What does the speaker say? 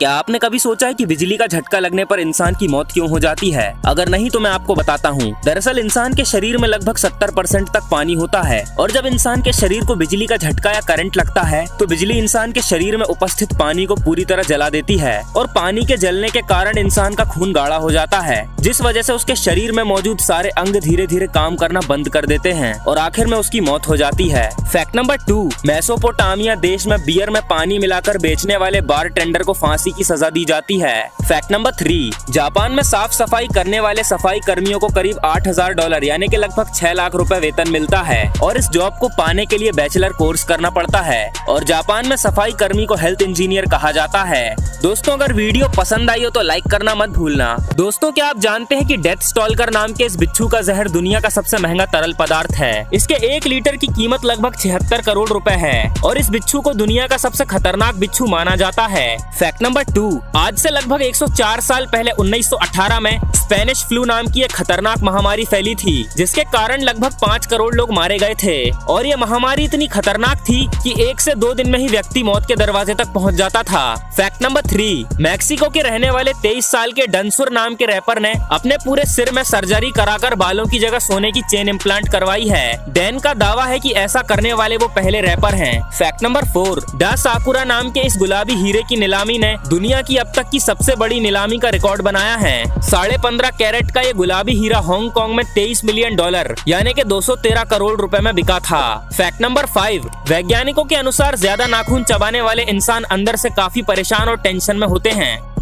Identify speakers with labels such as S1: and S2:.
S1: क्या आपने कभी सोचा है कि बिजली का झटका लगने पर इंसान की मौत क्यों हो जाती है? अगर नहीं तो मैं आपको बताता हूँ। दरअसल, इंसान के शरीर में लगभग 70 परसेंट तक पानी होता है, और जब इंसान के शरीर को बिजली का झटका या करंट लगता है तो बिजली इंसान के शरीर में उपस्थित पानी को पूरी तरह जला देती है, और पानी के जलने के कारण इंसान का खून गाढ़ा हो जाता है, जिस वजह से उसके शरीर में मौजूद सारे अंग धीरे धीरे काम करना बंद कर देते हैं, और आखिर में उसकी मौत हो जाती है। फैक्ट नंबर टू मैसोपोटामिया देश में बियर में पानी मिलाकर बेचने वाले बार टेंडर को फांसी की सजा दी जाती है। फैक्ट नंबर थ्री जापान में साफ़ सफ़ाई करने वाले सफ़ाई कर्मियों को करीब आठ हज़ार डॉलर यानी कि लगभग छह लाख रुपए वेतन मिलता है और इस जॉब को पाने के लिए बैचलर कोर्स करना पड़ता है और जापान में सफ़ाई कर्मी को हेल्थ इंजीनियर कहा जाता है। दोस्तों, अगर वीडियो पसंद आई हो तो लाइक करना मत भूलना। दोस्तों, क्या आप जानते हैं कि डेथ स्टॉलकर नाम के इस बिच्छू का जहर दुनिया का सबसे महँगा तरल पदार्थ है? इसके एक लीटर की कीमत लगभग छिहत्तर करोड़ रुपए है और इस बिच्छू को दुनिया का सबसे खतरनाक बिच्छू माना जाता है। फैक्ट नंबर टू आज से लगभग 104 साल पहले 1918 में स्पेनिश फ्लू नाम की एक खतरनाक महामारी फैली थी, जिसके कारण लगभग पाँच करोड़ लोग मारे गए थे। और ये महामारी इतनी खतरनाक थी कि एक से दो दिन में ही व्यक्ति मौत के दरवाजे तक पहुँच जाता था। फैक्ट नंबर थ्री मैक्सिको के रहने वाले तेईस साल के डनसुर नाम के रैपर ने अपने पूरे सिर में सर्जरी कराकर बालों की जगह सोने की चेन इम्प्लांट करवाई है। डैन का दावा है की ऐसा करने वाले वो पहले रैपर है। फैक्ट नंबर फोर डा साकुरा नाम के इस गुलाबी हीरे की नीलामी ने दुनिया की अब तक की सबसे बड़ी नीलामी का रिकॉर्ड बनाया है। साढ़े पंद्रह कैरेट का ये गुलाबी हीरा हांगकांग में तेईस मिलियन डॉलर यानी कि 213 करोड़ रुपए में बिका था। फैक्ट नंबर फाइव वैज्ञानिकों के अनुसार ज़्यादा नाखून चबाने वाले इंसान अंदर से काफ़ी परेशान और टेंशन में होते हैं।